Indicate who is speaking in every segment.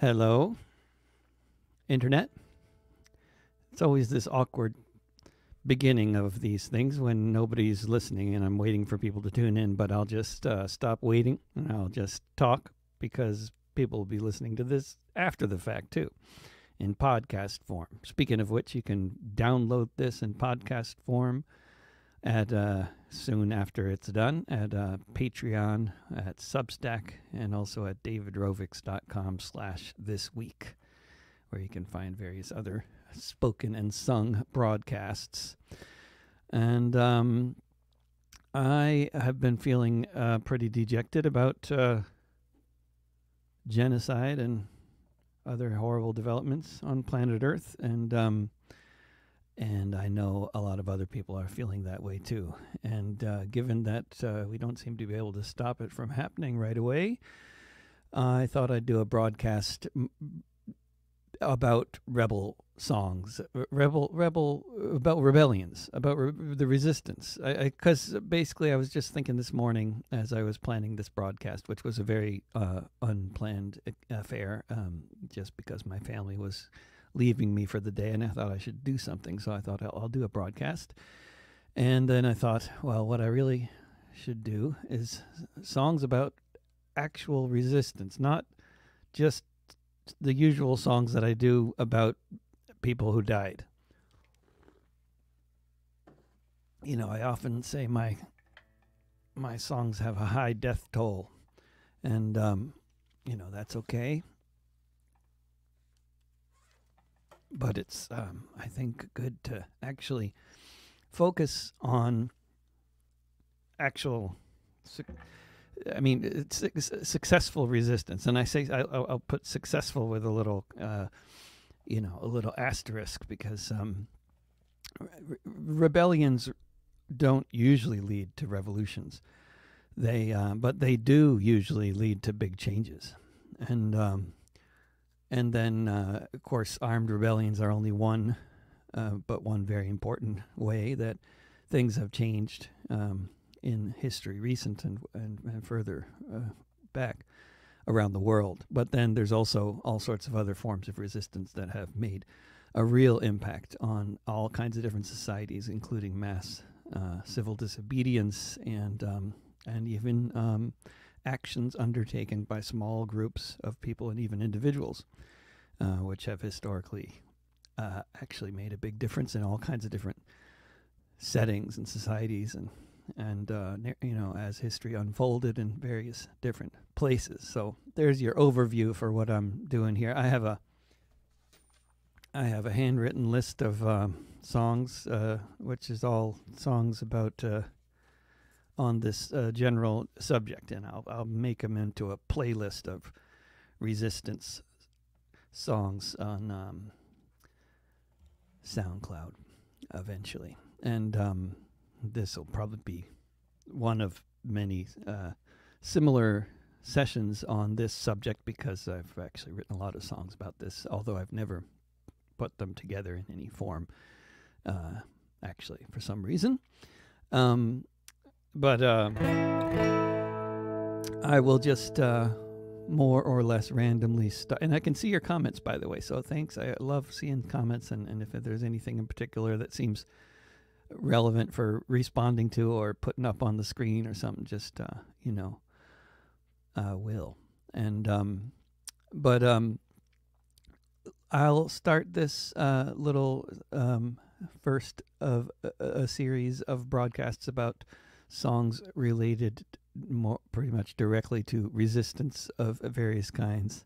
Speaker 1: Hello, Internet. It's always this awkward beginning of these things when nobody's listening and I'm waiting for people to tune in, but I'll just uh, stop waiting and I'll just talk because people will be listening to this after the fact too in podcast form. Speaking of which, you can download this in podcast form at uh, soon after it's done at uh, Patreon, at Substack, and also at davidrovics.com slash this week, where you can find various other spoken and sung broadcasts. And um, I have been feeling uh, pretty dejected about uh, genocide and other horrible developments on planet Earth, and um, and I know a lot of other people are feeling that way too. And uh, given that uh, we don't seem to be able to stop it from happening right away, I thought I'd do a broadcast about rebel songs, rebel, rebel, about rebellions, about re- the resistance. Because basically, I was just thinking this morning as I was planning this broadcast, which was a very uh, unplanned affair, um, just because my family was leaving me for the day, and I thought I should do something. So I thought I'll, I'll do a broadcast. And then I thought, well, what I really should do is songs about actual resistance, not just the usual songs that I do about people who died. You know, I often say my my songs have a high death toll, and um, you know that's okay but it's um, I think good to actually focus on actual. I mean, it's successful resistance, and I say I, will put successful with a little, uh, you know, a little asterisk because um, re- rebellions don't usually lead to revolutions. They, uh, but they do usually lead to big changes, and um, and then, uh, of course, armed rebellions are only one, uh, but one very important way that things have changed um, in history, recent and, and, and further uh, back around the world. But then there's also all sorts of other forms of resistance that have made a real impact on all kinds of different societies, including mass uh, civil disobedience and um, and even um, actions undertaken by small groups of people and even individuals, uh, which have historically uh, actually made a big difference in all kinds of different settings and societies and and uh, you know as history unfolded in various different places. So there's your overview for what I'm doing here. I have a I have a handwritten list of um, songs, uh, which is all songs about uh, on this uh, general subject, and I'll I'll make them into a playlist of resistance songs on um, SoundCloud eventually, and um, this will probably be one of many uh, similar sessions on this subject because I've actually written a lot of songs about this, although I've never put them together in any form. Uh, actually, for some reason. Um, but uh, I will just uh, more or less randomly start. And I can see your comments, by the way. So thanks. I love seeing comments. And, and if there's anything in particular that seems relevant for responding to or putting up on the screen or something, just, uh, you know, uh, will. And, um, but um, I'll start this uh, little um, first of a, a series of broadcasts about songs related more pretty much directly to resistance of various kinds.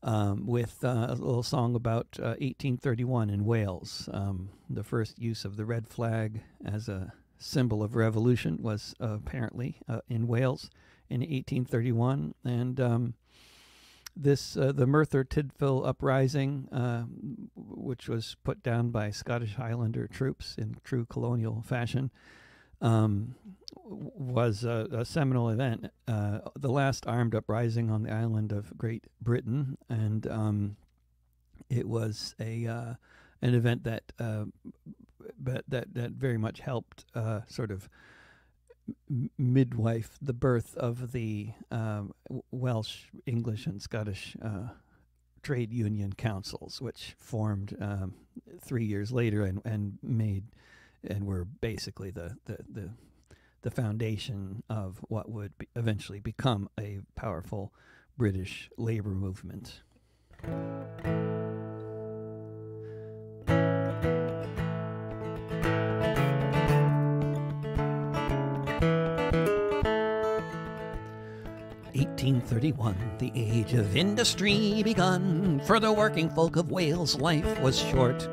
Speaker 1: Um, with uh, a little song about uh, 1831 in Wales. Um, the first use of the red flag as a symbol of revolution was uh, apparently uh, in Wales in 1831, and um, this uh, the Merthyr Tydfil uprising, uh, which was put down by Scottish Highlander troops in true colonial fashion um, was a, a, seminal event, uh, the last armed uprising on the island of Great Britain, and um, it was a uh, an event that uh, but that that very much helped uh, sort of midwife the birth of the um, Welsh, English, and Scottish uh, trade union councils, which formed um, three years later and, and made and were basically the, the, the, the foundation of what would be eventually become a powerful British labor movement. 1831, the age of industry begun. For the working folk of Wales, life was short.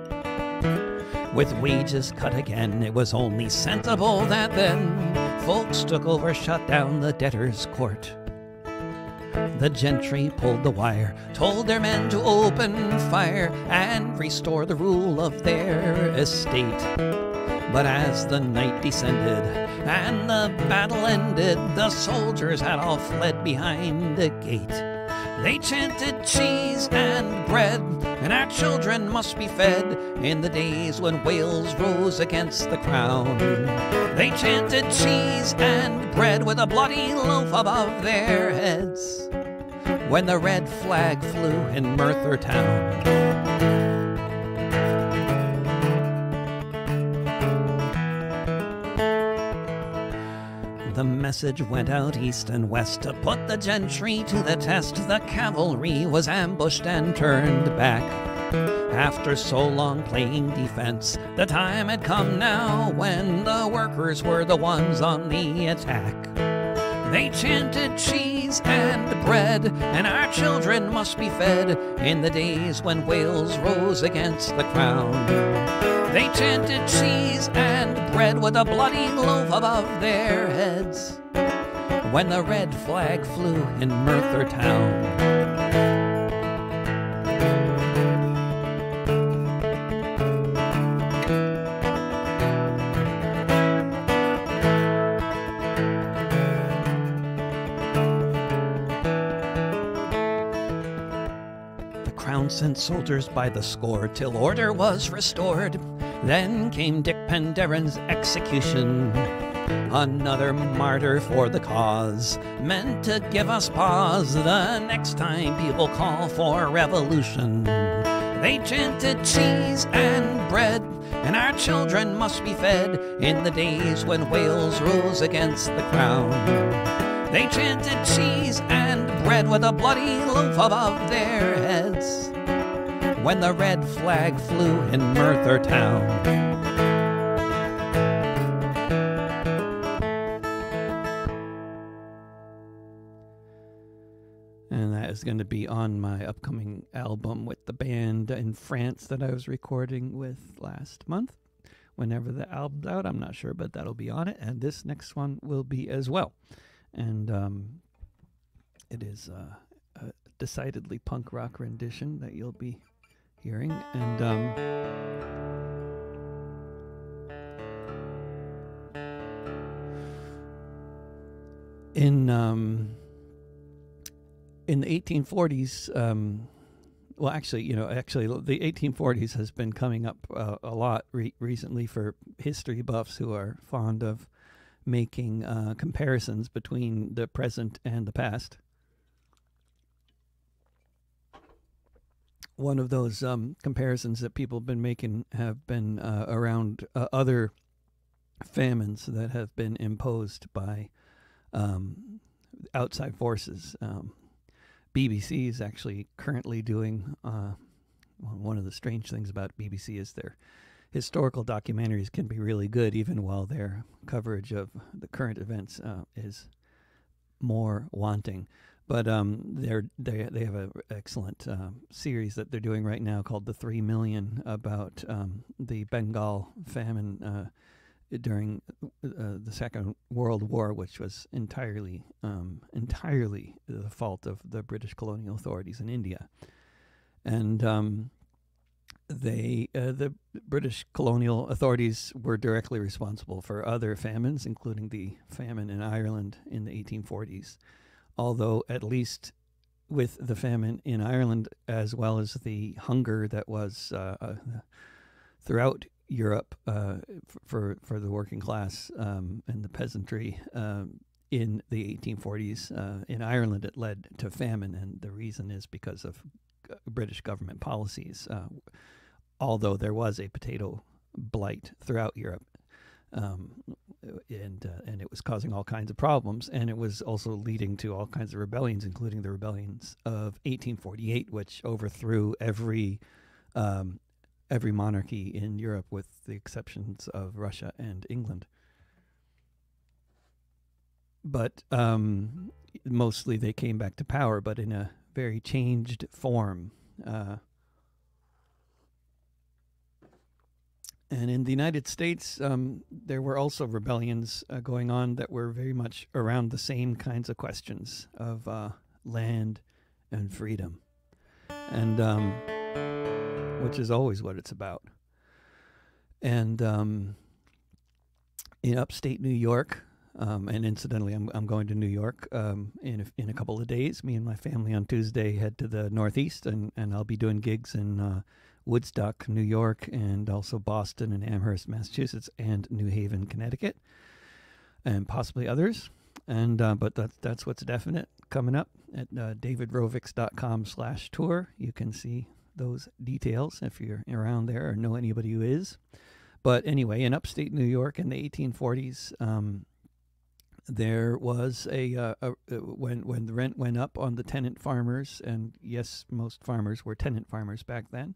Speaker 1: With wages cut again, it was only sensible that then folks took over, shut down the debtors' court. The gentry pulled the wire, told their men to open fire and restore the rule of their estate. But as the night descended and the battle ended, the soldiers had all fled behind the gate. They chanted cheese and bread, and our children must be fed in the days when Wales rose against the crown. They chanted cheese and bread with a bloody loaf above their heads when the red flag flew in Merthyr town. The message went out east and west to put the gentry to the test. The cavalry was ambushed and turned back. After so long playing defense, the time had come now when the workers were the ones on the attack. They chanted cheese and bread, and our children must be fed in the days when Wales rose against the crown. They chanted cheese and bread with a bloody loaf above their heads when the red flag flew in Merthyr town. Sent soldiers by the score till order was restored. Then came Dick Penderyn's execution. Another martyr for the cause, meant to give us pause the next time people call for revolution. They chanted cheese and bread, and our children must be fed in the days when Wales rose against the crown. They chanted cheese and bread with a bloody loaf above their heads when the red flag flew in Merthyr town. And that is going to be on my upcoming album with the band in France that I was recording with last month. Whenever the album's out, I'm not sure, but that'll be on it. And this next one will be as well. And um, it is uh, a decidedly punk rock rendition that you'll be hearing. And um, in um, in the 1840s, um, well, actually, you know, actually, the 1840s has been coming up uh, a lot re- recently for history buffs who are fond of making uh, comparisons between the present and the past. one of those um, comparisons that people have been making have been uh, around uh, other famines that have been imposed by um, outside forces. Um, BBC is actually currently doing uh, one of the strange things about BBC is their historical documentaries can be really good even while their coverage of the current events uh, is more wanting. But um, they're they they have an excellent uh, series that they're doing right now called the Three Million about um, the Bengal famine uh, during uh, the Second World War, which was entirely um, entirely the fault of the British colonial authorities in India, and um, they uh, the British colonial authorities were directly responsible for other famines, including the famine in Ireland in the 1840s although at least with the famine in Ireland, as well as the hunger that was uh, uh, throughout Europe uh, for for the working class um, and the peasantry um, in the 1840s. Uh, in Ireland, it led to famine, and the reason is because of British government policies. Uh, although there was a potato blight throughout Europe, um, and uh, and it was causing all kinds of problems, and it was also leading to all kinds of rebellions, including the rebellions of 1848, which overthrew every um, every monarchy in Europe, with the exceptions of Russia and England. But um, mostly they came back to power, but in a very changed form. Uh, and in the United States, um, there were also rebellions uh, going on that were very much around the same kinds of questions of uh, land and freedom, and um, which is always what it's about. And um, in upstate New York, um, and incidentally, I'm, I'm going to New York um, in a, in a couple of days. Me and my family on Tuesday head to the Northeast, and, and I'll be doing gigs in uh, Woodstock, New York, and also Boston and Amherst, Massachusetts, and New Haven, Connecticut, and possibly others. And uh, but that's that's what's definite coming up at uh, davidrovics.com slash tour. You can see those details if you're around there or know anybody who is. But anyway, in upstate New York in the 1840s, um, there was a, uh, a, uh, when when the rent went up on the tenant farmers, and yes, most farmers were tenant farmers back then.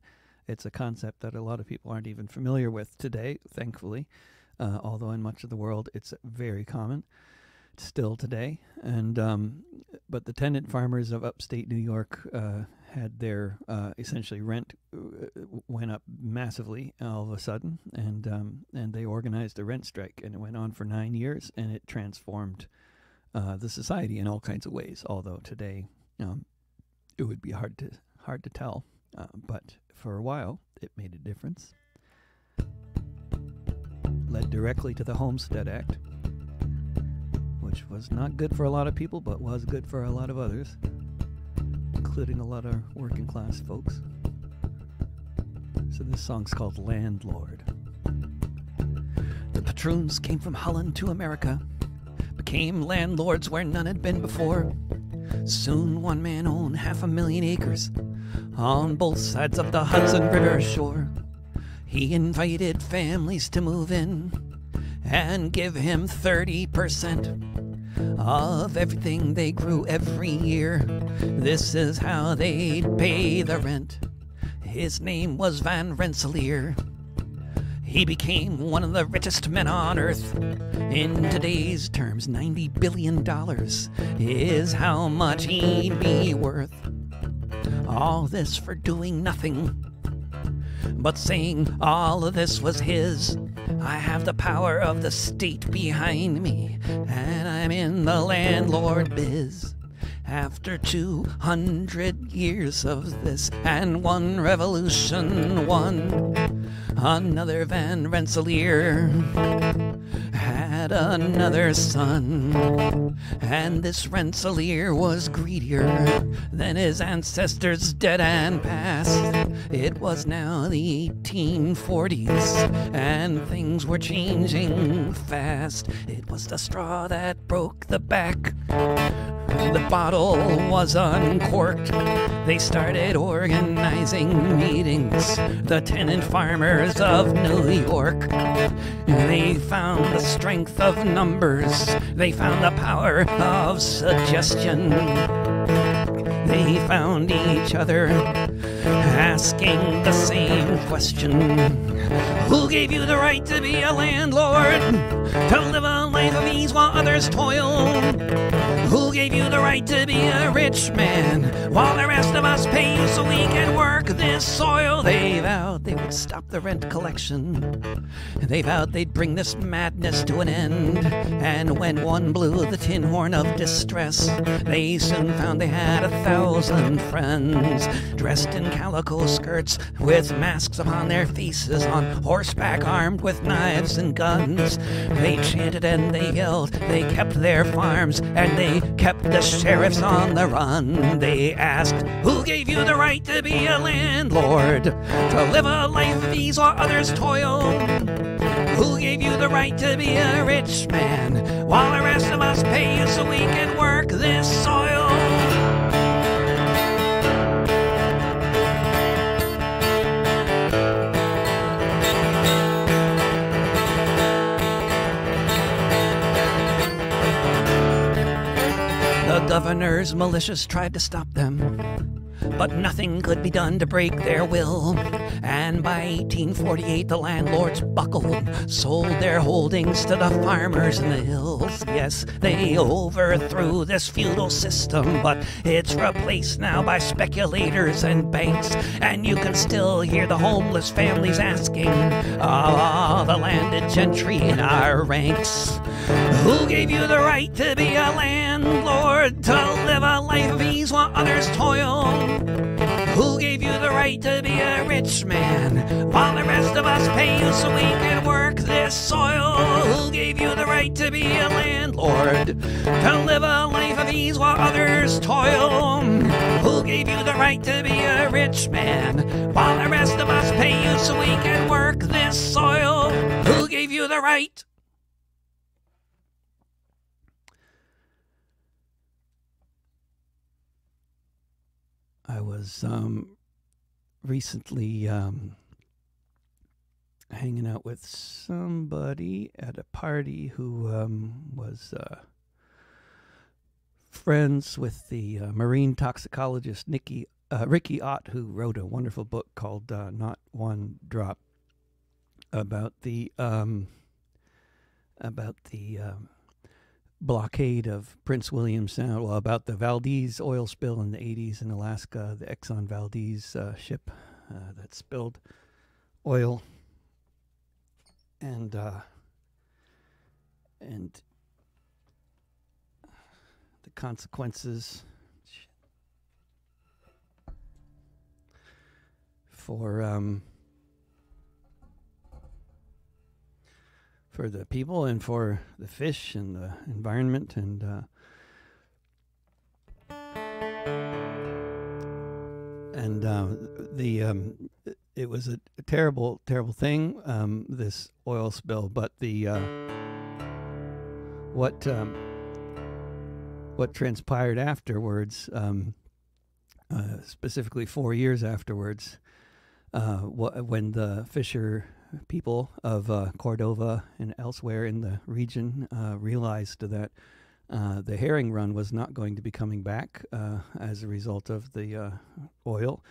Speaker 1: It's a concept that a lot of people aren't even familiar with today, thankfully. Uh, although in much of the world it's very common still today. And um, but the tenant farmers of upstate New York uh, had their uh, essentially rent uh, went up massively all of a sudden, and um, and they organized a rent strike, and it went on for nine years, and it transformed uh, the society in all kinds of ways. Although today, um, it would be hard to hard to tell, uh, but for a while, it made a difference. Led directly to the Homestead Act, which was not good for a lot of people, but was good for a lot of others including a lot of working class folks. So this song's called Landlord. The patroons came from Holland to America, became landlords where none had been before. Soon one man owned half a million acres on both sides of the Hudson River shore. He invited families to move in and give him 30% of everything they grew every year. This is how they'd pay the rent. His name was Van Rensselaer. He became one of the richest men on earth. In today's terms, $90 billion is how much he'd be worth. All this for doing nothing but saying all of this was his. I have the power of the state behind me, and I'm in the landlord biz. After 200 years of this and one revolution won, another Van Rensselaer had another son. And this Rensselaer was greedier than his ancestors dead and past. It was now the 1840s, and things were changing fast. It was the straw that broke the back the bottle was uncorked. They started organizing meetings, the tenant farmers of New York. They found the strength of numbers, they found the power of suggestion. They found each other asking the same question Who gave you the right to be a landlord? To live a life of ease while others toil? Who gave you the right to be a rich man while the rest of us pay you so we can work this soil? They vowed they would stop the rent collection. They vowed they'd bring this madness to an end. And when one blew the tin horn of distress, they soon found they had a thousand friends dressed in calico skirts with masks upon their faces, on horseback armed with knives and guns. They chanted and they yelled, they kept their farms, and they kept the sheriffs on the run. They asked, Who gave you the right to be a landlord? To live a life these or others toil? Who gave you the right to be a rich man while the rest of us pay you so we can work this soil? Governor's militias tried to stop them. But nothing could be done to break their will. And by 1848, the landlords buckled, sold their holdings to the farmers in the hills. Yes, they overthrew this feudal system, but it's replaced now by speculators and banks. And you can still hear the homeless families asking, Ah, oh, the landed gentry in our ranks. Who gave you the right to be a landlord, to live a life of ease while others toil? Gave you the right to be a rich man while the rest of us pay you so we can work this soil? Who gave you the right to be a landlord? To live a life of ease while others toil? Who gave you the right to be a rich man while the rest of us pay you so we can work this soil? Who gave you the right? I was um, recently um, hanging out with somebody at a party who um, was uh, friends with the uh, marine toxicologist Nikki uh, Riki Ott, who wrote a wonderful book called uh, "Not One Drop" about the um, about the um, blockade of Prince William Sound, well, about the Valdez oil spill in the 80s in Alaska, the Exxon Valdez uh, ship uh, that spilled oil. And, uh, and the consequences for um, for the people and for the fish and the environment and uh, and uh, the um, it was a, terrible terrible thing um, this oil spill but the uh, what um, what transpired afterwards um, uh, specifically four years afterwards uh, wh- when the Fisher people of uh, Cordova and elsewhere in the region uh, realized that uh, the herring run was not going to be coming back uh, as a result of the uh, oil.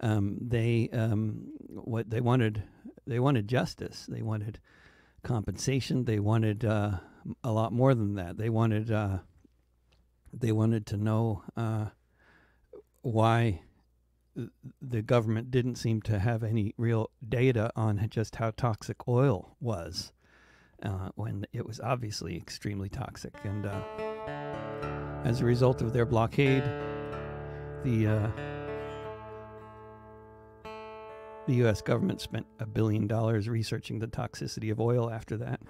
Speaker 1: Um, they um, what they wanted they wanted justice. They wanted compensation. They wanted a lot more than that. They wanted they wanted to know why the government didn't seem to have any real data on just how toxic oil was uh, when it was obviously extremely toxic. And uh, as a result of their blockade, the uh, the U.S. government spent a billion dollars researching the toxicity of oil after that.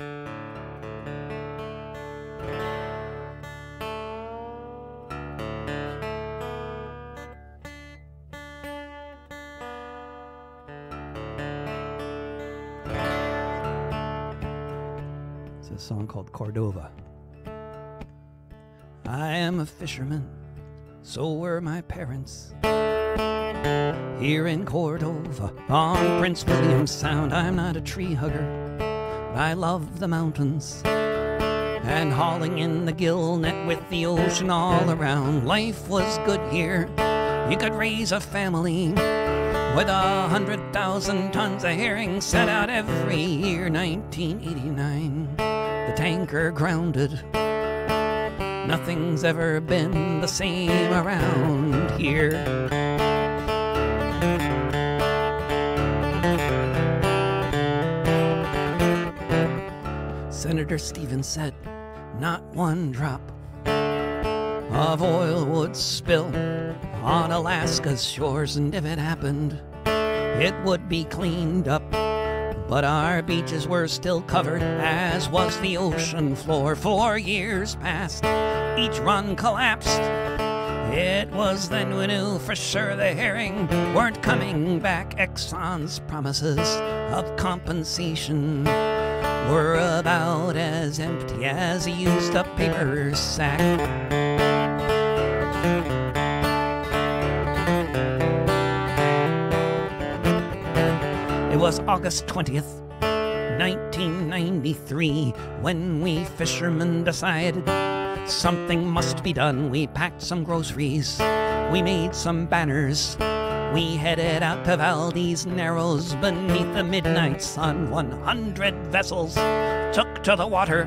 Speaker 1: Song called Cordova. I am a fisherman, so were my parents. Here in Cordova, on Prince William Sound, I'm not a tree hugger. I love the mountains and hauling in the gill net with the ocean all around. Life was good here. You could raise a family with a hundred thousand tons of herring set out every year. 1989 the tanker grounded. Nothing's ever been the same around here. Senator Stevens said, not one drop of oil would spill on Alaska's shores, and if it happened, it would be cleaned up but our beaches were still covered, as was the ocean floor. For years past, each run collapsed. It was then we knew for sure the herring weren't coming back. Exxon's promises of compensation were about as empty as a used up paper sack. Was August 20th, 1993, when we fishermen decided something must be done. We packed some groceries, we made some banners. We headed out to Valdez Narrows beneath the midnight sun. 100 vessels took to the water,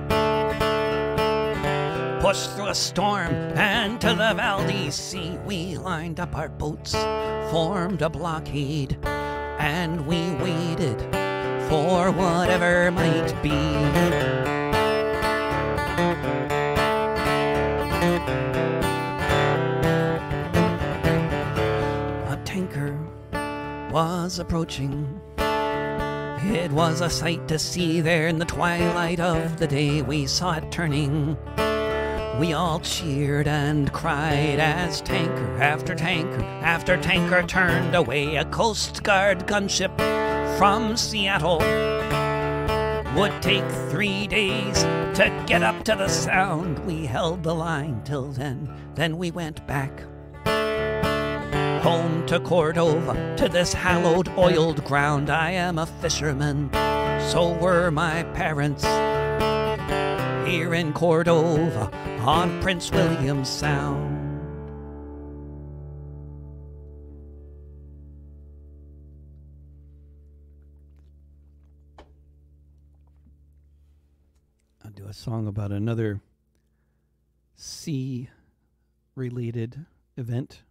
Speaker 1: pushed through a storm and to the Valdez Sea. We lined up our boats, formed a blockade, and we waited for whatever might be. A tanker was approaching. It was a sight to see there in the twilight of the day. We saw it turning. We all cheered and cried as tanker after tanker after tanker turned away. A Coast Guard gunship from Seattle would take three days to get up to the sound. We held the line till then, then we went back home to Cordova, to this hallowed, oiled ground. I am a fisherman, so were my parents. Here in Cordova, on Prince William Sound. I'll do a song about another sea related event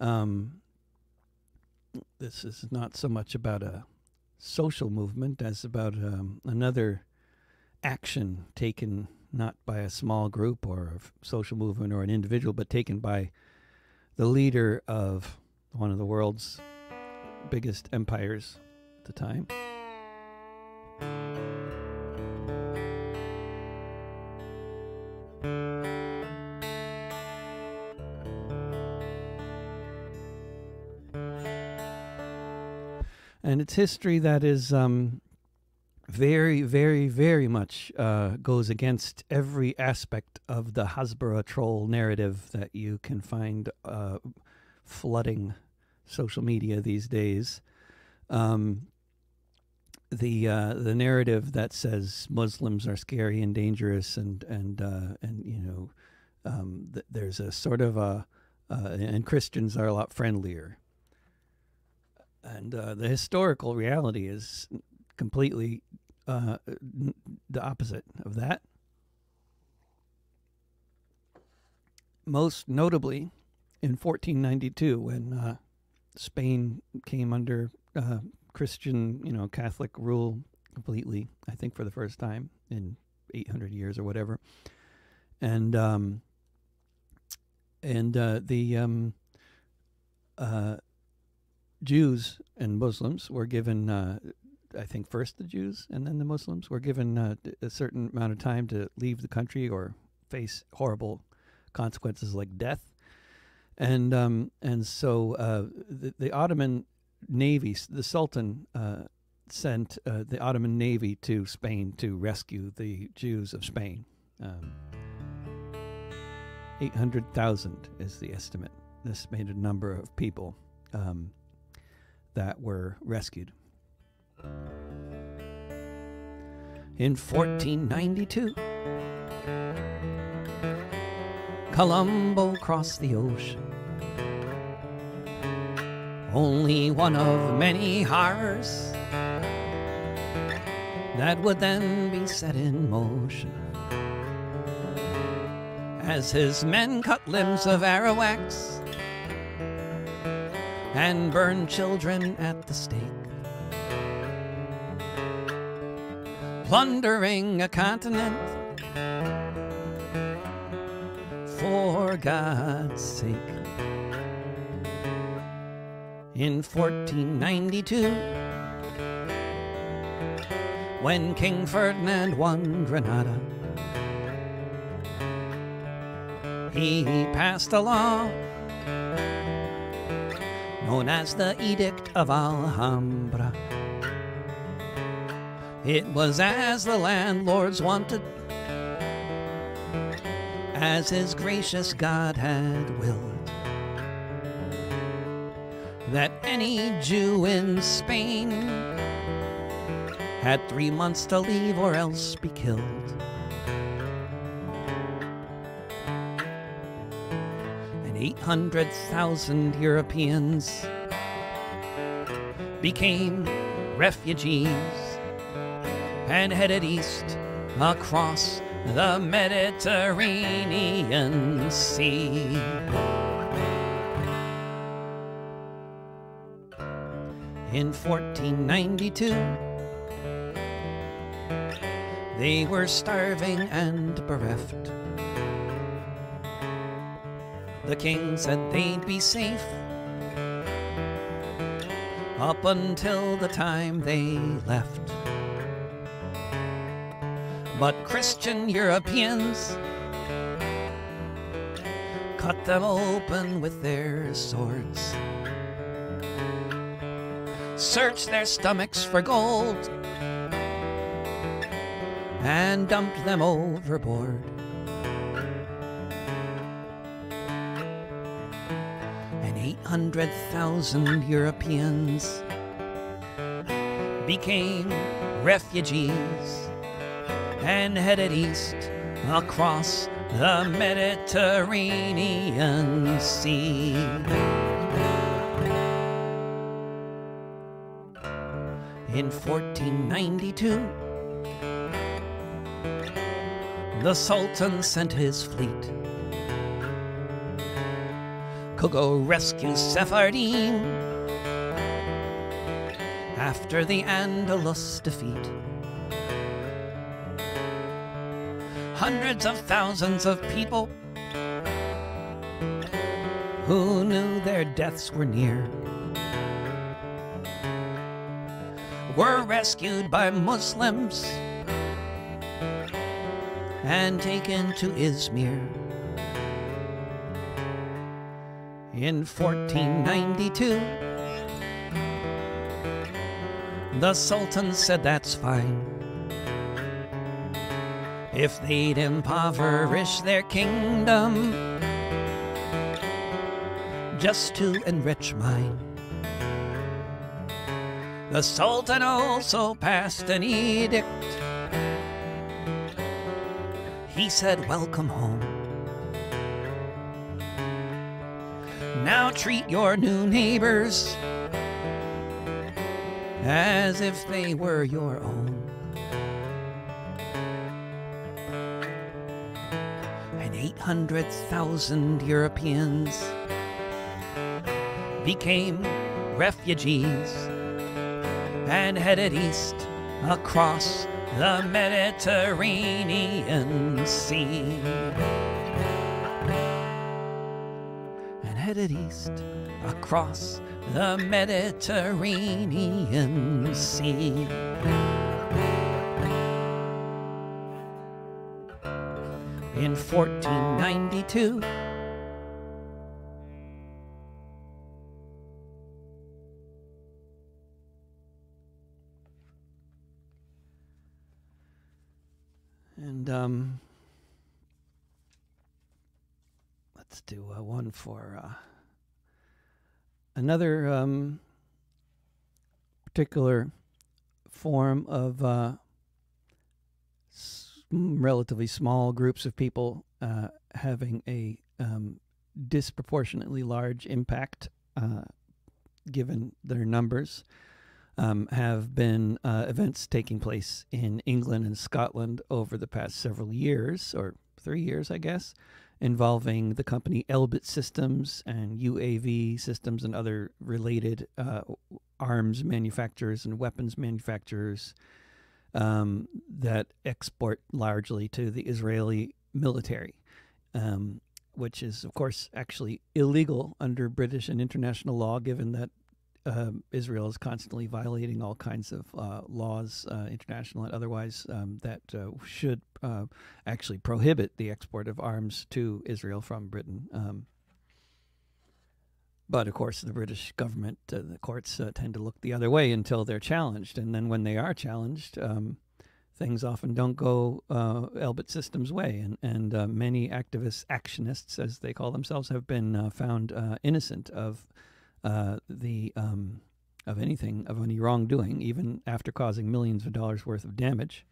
Speaker 1: um, this is not so much about a social movement as about um, another action taken not by a small group or a social movement or an individual, but taken by the leader of one of the world's biggest empires at the time. and it's history that is um, very, very, very much uh, goes against every aspect of the Hasbara troll narrative that you can find uh, flooding social media these days. Um, the uh, the narrative that says Muslims are scary and dangerous, and and uh, and you know, um, th- there's a sort of a uh, and Christians are a lot friendlier and uh, the historical reality is completely uh, the opposite of that. Most notably, in 1492, when uh, Spain came under uh, Christian, you know, Catholic rule completely, I think for the first time in 800 years or whatever, and um, and uh, the um, uh, Jews and Muslims were given, I think, first the Jews and then the Muslims were given uh, a certain amount of time to leave the country or face horrible consequences like death. And um, and so uh, the, the, Ottoman navy, the Sultan uh, sent uh, the Ottoman navy to Spain to rescue the Jews of Spain. Um, 800,000 is the estimate. This made a number of people. Um, that were rescued. In 1492, Columbo crossed the ocean. Only one of many horrors that would then be set in motion. As his men cut limbs of Arawaks and burned children at the stake. Plundering a continent for God's sake. In 1492, when King Ferdinand won Granada, he passed a law known as the Edict of Alhambra. It was as the landlords wanted, as his gracious God had willed, that any Jew in Spain had three months to leave or else be killed. And 800,000 Europeans became refugees and headed east across the Mediterranean Sea. In 1492, they were starving and bereft. The king said they'd be safe up until the time they left. But Christian Europeans cut them open with their swords, searched their stomachs for gold, and dumped them overboard. And 800,000 Europeans became refugees and headed east across the Mediterranean Sea. In 1492, the Sultan sent his fleet could go rescue Sephardim after the Andalus defeat. Hundreds of thousands of people who knew their deaths were near were rescued by Muslims and taken to Izmir. In 1492, the Sultan said that's fine. If they'd impoverish their kingdom just to enrich mine. The Sultan also passed an edict. He said, Welcome home. Now treat your new neighbors as if they were your own. 800,000 Europeans became refugees and headed east across the Mediterranean Sea. And headed east across the Mediterranean Sea. In 1492, And um, let's do uh, one for uh, another um, particular form of uh, relatively small groups of people uh, having a um, disproportionately large impact uh, given their numbers um, have been uh, events taking place in England and Scotland over the past several years, or three years, I guess, involving the company Elbit Systems and UAV systems and other related uh, arms manufacturers and weapons manufacturers um, that export largely to the Israeli military. Um, which is, of course, actually illegal under British and international law, given that um, Israel is constantly violating all kinds of uh, laws, uh, international and otherwise, um, that uh, should uh, actually prohibit the export of arms to Israel from Britain. But of course, the British government, uh, the courts uh, tend to look the other way until they're challenged, and then when they are challenged, um, things often don't go uh, Elbit Systems' way, and and uh, many activists, actionists, as they call themselves, have been uh, found uh, innocent of uh, the um, of anything of any wrongdoing, even after causing millions of dollars worth of damage.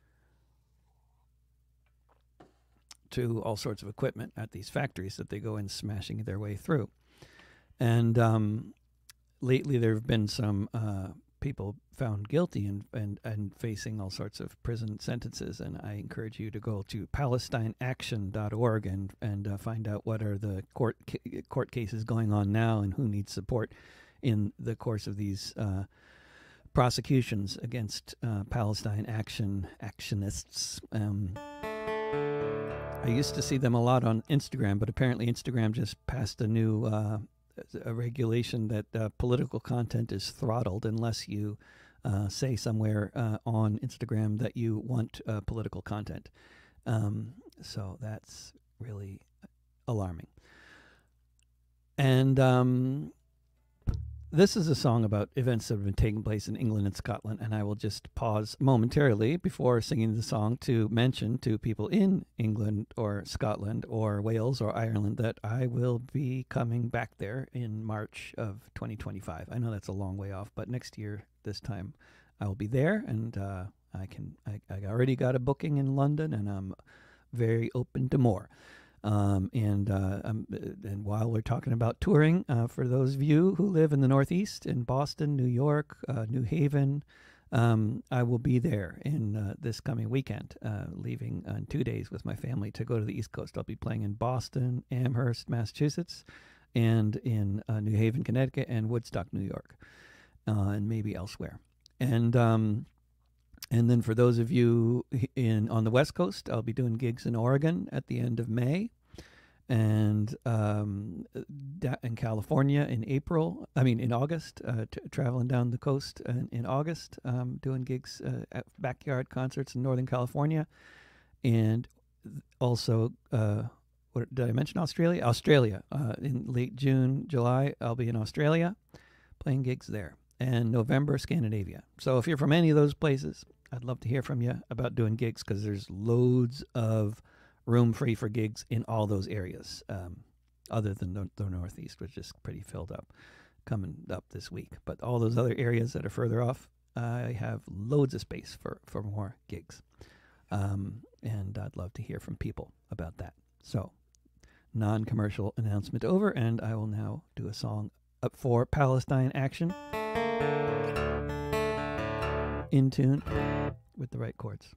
Speaker 1: to all sorts of equipment at these factories that they go in smashing their way through. And um, lately, there have been some uh, people found guilty and, and, and facing all sorts of prison sentences. And I encourage you to go to PalestineAction.org and, and uh, find out what are the court, ca- court cases going on now and who needs support in the course of these uh, prosecutions against uh, Palestine Action actionists. Um, I used to see them a lot on Instagram, but apparently Instagram just passed a new uh, a regulation that uh, political content is throttled unless you uh, say somewhere uh, on Instagram that you want uh, political content. Um, so that's really alarming. And um, this is a song about events that have been taking place in England and Scotland, and I will just pause momentarily before singing the song to mention to people in England or Scotland or Wales or Ireland that I will be coming back there in March of 2025. I know that's a long way off, but next year, this time, I will be there, and uh, I can. I, I already got a booking in London, and I'm very open to more. Um, and uh, um, and while we're talking about touring, uh, for those of you who live in the Northeast, in Boston, New York, uh, New Haven, um, I will be there in uh, this coming weekend, uh, leaving on two days with my family to go to the East Coast. I'll be playing in Boston, Amherst, Massachusetts, and in uh, New Haven, Connecticut, and Woodstock, New York, and maybe elsewhere. And um, and then for those of you in on the West Coast, I'll be doing gigs in Oregon at the end of May, and um, in California in April. I mean in August, uh, t- traveling down the coast in, in August, um, doing gigs uh, at backyard concerts in Northern California, and also. Uh, what, did I mention Australia? Australia uh, in late June, July. I'll be in Australia, playing gigs there and November, Scandinavia. So if you're from any of those places, I'd love to hear from you about doing gigs because there's loads of room free for gigs in all those areas, um, other than the, the, Northeast, which is pretty filled up coming up this week. But all those other areas that are further off, I have loads of space for, for more gigs. Um, and I'd love to hear from people about that. So, non commercial announcement over, and I will now do a song up for Palestine Action in tune with the right chords.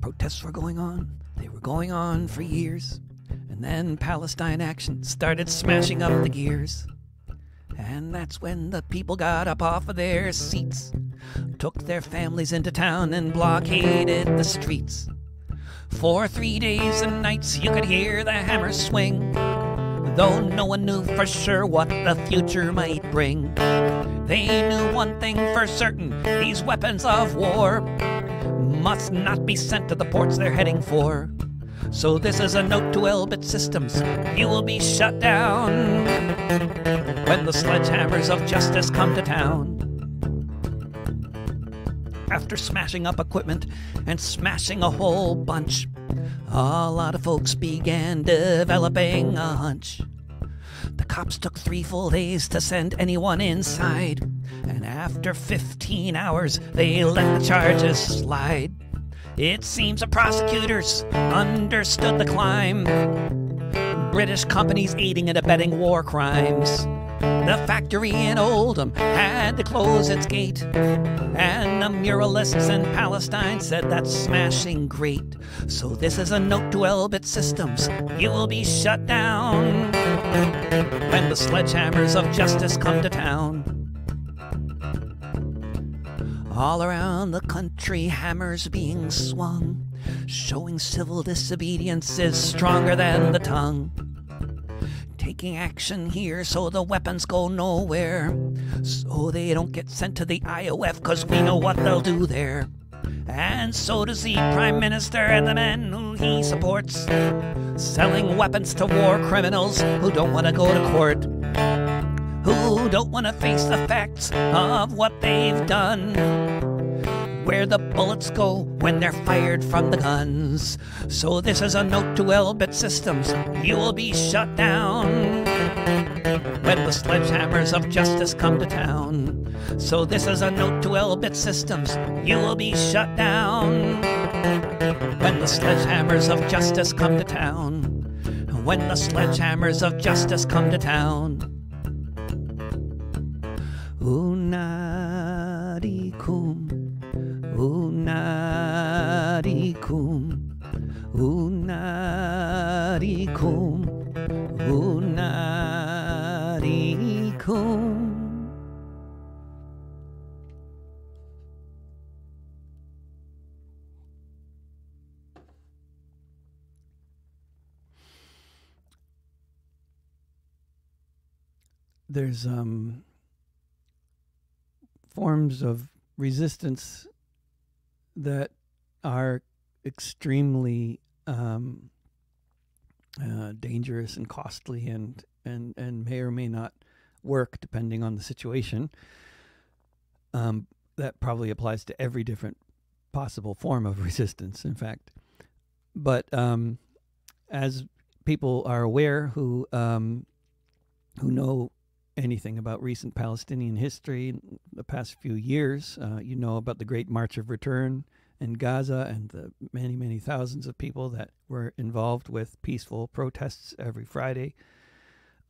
Speaker 1: Protests were going on, they were going on for years. And then Palestine Action started smashing up the gears. And that's when the people got up off of their seats, took their families into town, and blockaded the streets. For three days and nights, you could hear the hammers swing, though no one knew for sure what the future might bring. They knew one thing for certain these weapons of war must not be sent to the ports they're heading for. So, this is a note to Elbit Systems you will be shut down when the sledgehammers of justice come to town. After smashing up equipment and smashing a whole bunch, a lot of folks began developing a hunch. The cops took three full days to send anyone inside, and after 15 hours, they let the charges slide. It seems the prosecutors understood the climb. British companies aiding and abetting war crimes. The factory in Oldham had to close its gate. And the muralists in Palestine said that's smashing great. So this is a note to Elbit Systems. You will be shut down when the sledgehammers of justice come to town. All around the country, hammers being swung, showing civil disobedience is stronger than the tongue taking action here so the weapons go nowhere. So they don't get sent to the IOF, cause we know what they'll do there. And so does the Prime Minister and the men who he supports, selling weapons to war criminals who don't want to go to court, who don't want to face the facts of what they've done where the bullets go when they're fired from the guns. So this is a note to Elbit Systems. You will be shut down when the sledgehammers of justice come to town. So this is a note to Elbit Systems. You will be shut down When the sledgehammers of justice come to town. When the sledgehammers of justice come to town. Unadikum, unadikum, unadikum, unadikum. There's um forms of resistance that are extremely um, uh, dangerous and costly and, and, and may or may not work depending on the situation. Um, that probably applies to every different possible form of resistance, in fact. But um, as people are aware who um, who know anything about recent Palestinian history, in the past few years, uh, you know about the Great March of Return in Gaza and the many, many thousands of people that were involved with peaceful protests every Friday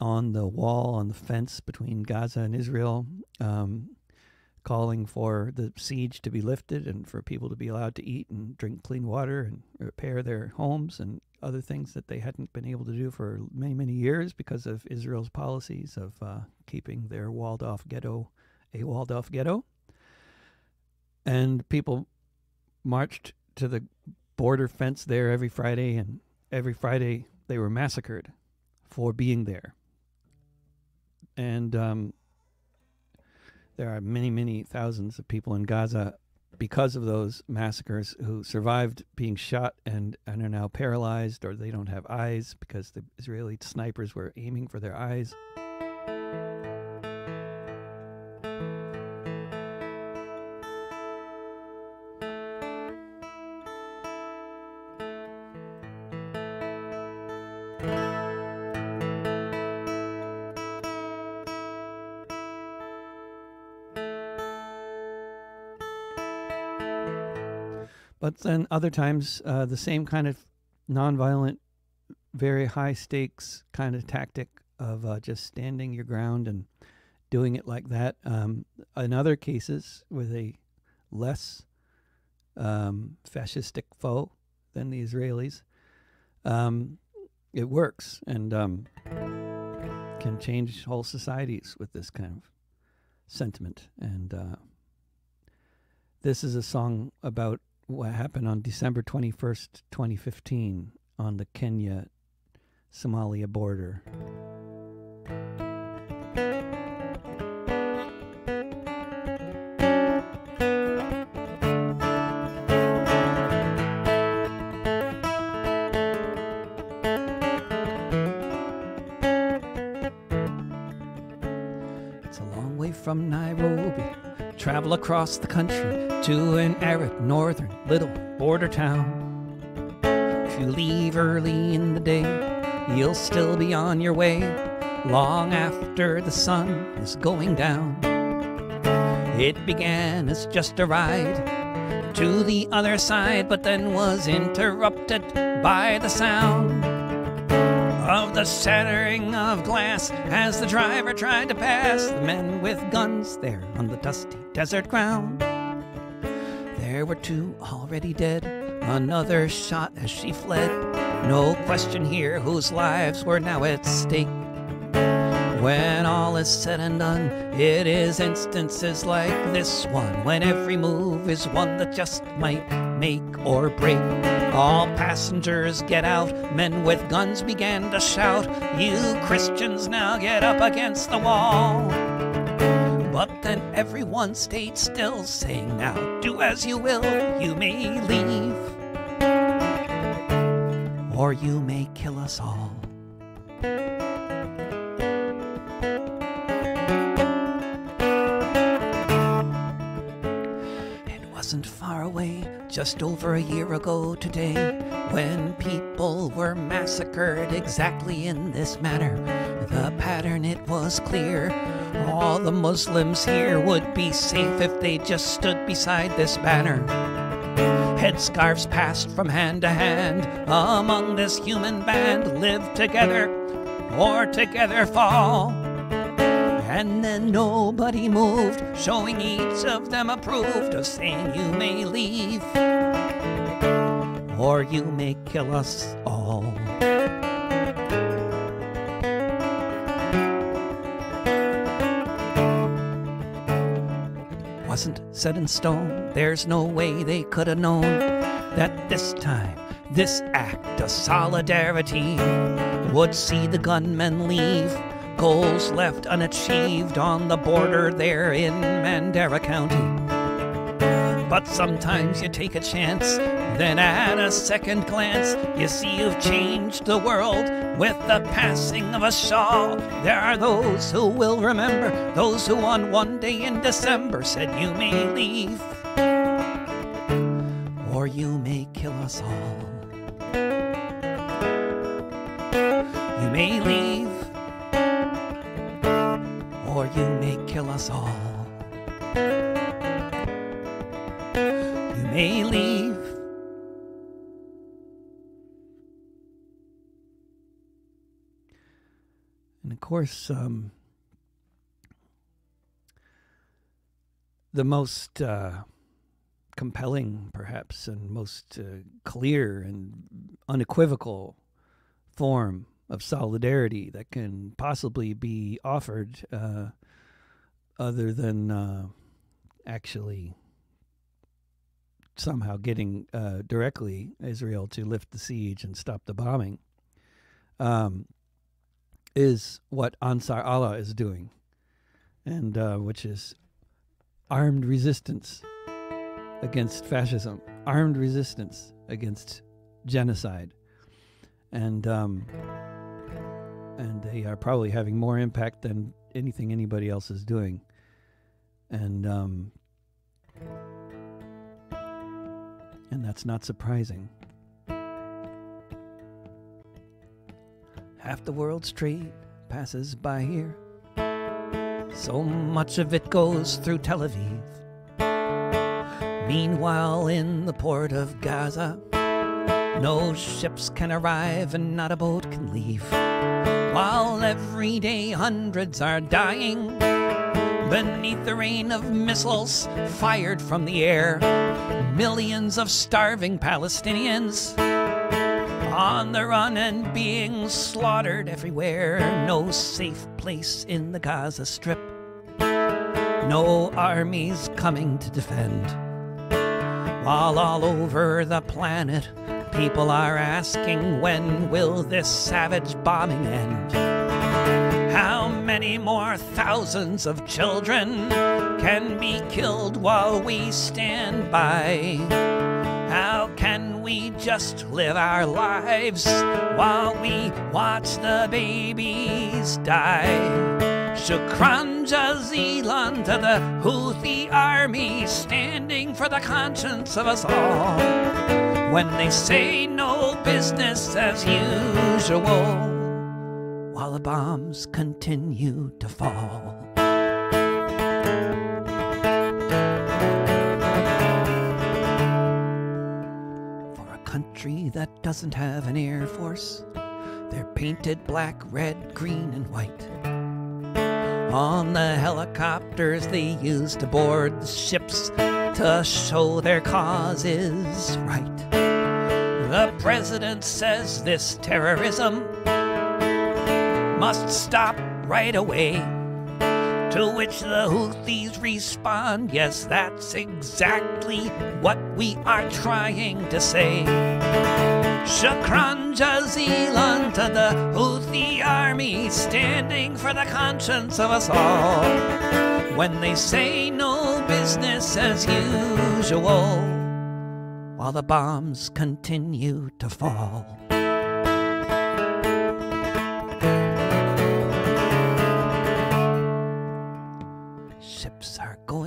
Speaker 1: on the wall, on the fence between Gaza and Israel, um, calling for the siege to be lifted and for people to be allowed to eat and drink clean water and repair their homes and other things that they hadn't been able to do for many, many years because of Israel's policies of uh, keeping their walled off ghetto a walled off ghetto. And people marched to the border fence there every Friday, and every Friday they were massacred for being there. And um, there are many, many thousands of people in Gaza because of those massacres who survived being shot and, and are now paralyzed or they don't have eyes because the Israeli snipers were aiming for their eyes. Then other times, uh, the same kind of nonviolent, very high stakes kind of tactic of uh, just standing your ground and doing it like that. Um, in other cases, with a less um, fascistic foe than the Israelis, um, it works and um, can change whole societies with this kind of sentiment. And uh, this is a song about what happened on December 21st, 2015, on the Kenya Somalia border. It's a long way from Nairobi travel across the country to an arid northern little border town. If you leave early in the day, you'll still be on your way long after the sun is going down. It began as just a ride to the other side, but then was interrupted by the sound of the shattering of glass as the driver tried to pass the men with guns there on the dusty desert ground. There were two already dead, another shot as she fled. No question here whose lives were now at stake. When all is said and done, it is instances like this one when every move is one that just might make or break. All passengers get out, men with guns began to shout, You Christians now get up against the wall. But then everyone stayed still, saying, Now do as you will, you may leave, or you may kill us all. It wasn't far away, just over a year ago today, when people were massacred exactly in this manner. The pattern, it was clear. All the Muslims here would be safe if they just stood beside this banner. Headscarves passed from hand to hand among this human band. Live together or together fall. And then nobody moved, showing each of them approved of saying, You may leave, or you may kill us all. Wasn't set in stone, there's no way they could have known that this time, this act of solidarity would see the gunmen leave goals left unachieved on the border there in Mandera County. But sometimes you take a chance, then at a second glance, you see you've changed the world with the passing of a shawl. There are those who will remember, those who on one day in December said, You may leave, or you may kill us all. You may leave or you may kill us all. May leave. And of course, um, the most uh, compelling, perhaps, and most uh, clear and unequivocal form of solidarity that can possibly be offered uh, other than uh, actually somehow getting uh, directly Israel to lift the siege and stop the bombing um, is what Ansar Allah is doing, and uh, which is armed resistance against fascism, armed resistance against genocide, and um, and they are probably having more impact than anything anybody else is doing. And um, and that's not surprising. Half the world's trade passes by here. So much of it goes through Tel Aviv. Meanwhile, in the port of Gaza, no ships can arrive and not a boat can leave. While every day hundreds are dying beneath the rain of missiles fired from the air, millions of starving Palestinians on the run and being slaughtered everywhere. No safe place in the Gaza Strip. No armies coming to defend. While all over the planet, people are asking when will this savage bombing end? Many more thousands of children can be killed while we stand by? How can we just live our lives while we watch the babies die? Shukran Jazilan to the Houthi army standing for the conscience of us all. When they say no business as usual, while the bombs continue to fall. For a country that doesn't have an air force, they're painted black, red, green, and white. On the helicopters they use to board the ships to show their cause is right. The president says this terrorism must stop right away. To which the Houthis respond, yes, that's exactly what we are trying to say. Shukran Jazilan to the Houthi army standing for the conscience of us all. When they say no business as usual, while the bombs continue to fall.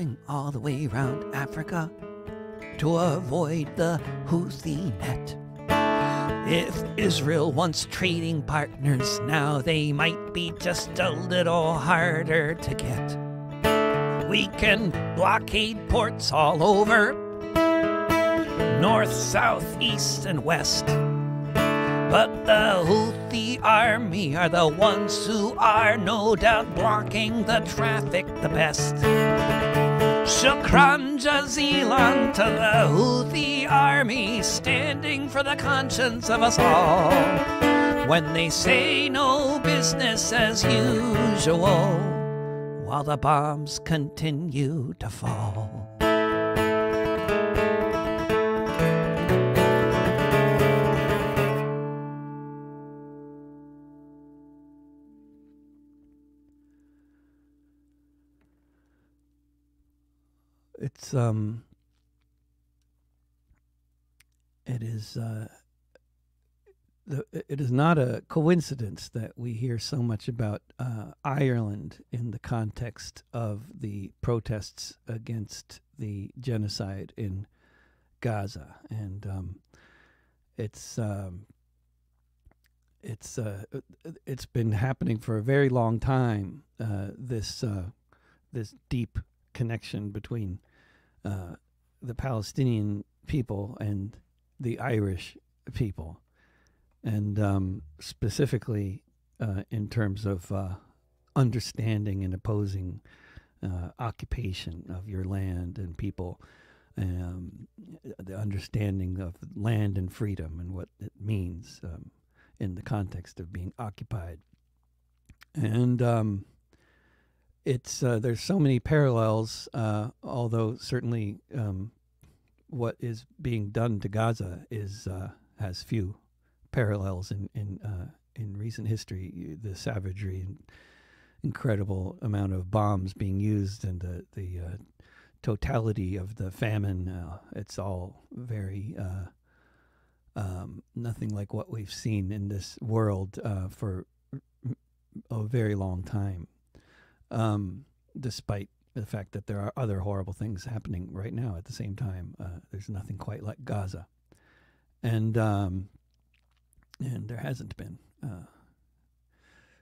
Speaker 1: Going all the way around Africa to avoid the Houthi net. If Israel wants trading partners now, they might be just a little harder to get. We can blockade ports all over north, south, east, and west. But the Houthi army are the ones who are no doubt blocking the traffic the best. Shukran Jazilan to the Houthi army, standing for the conscience of us all. When they say no business as usual, while the bombs continue to fall. It's um it is uh the, it is not a coincidence that we hear so much about uh, Ireland in the context of the protests against the genocide in Gaza, and um, it's um, it's uh, it's been happening for a very long time. Uh, this uh, this deep connection between uh, the Palestinian people and the Irish people, and um, specifically uh, in terms of uh, understanding and opposing uh, occupation of your land and people, um, the understanding of land and freedom and what it means um, in the context of being occupied. And um, it's uh, there's so many parallels, uh, although certainly um, what is being done to Gaza is uh, has few parallels in in uh, in recent history. The savagery and incredible amount of bombs being used and the the uh, totality of the famine. Uh, it's all very um, nothing like what we've seen in this world for a very long time um, despite the fact that there are other horrible things happening right now at the same time. Uh, there's nothing quite like Gaza, and um, and there hasn't been uh,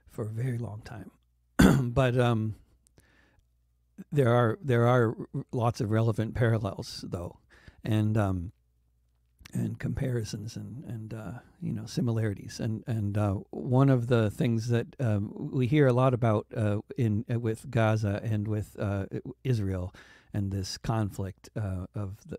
Speaker 1: for a very long time. but um, there are there are lots of relevant parallels though, and um, and comparisons and and uh, you know similarities and and uh, one of the things that um, we hear a lot about uh, in uh, with Gaza and with uh, Israel and this conflict uh, of the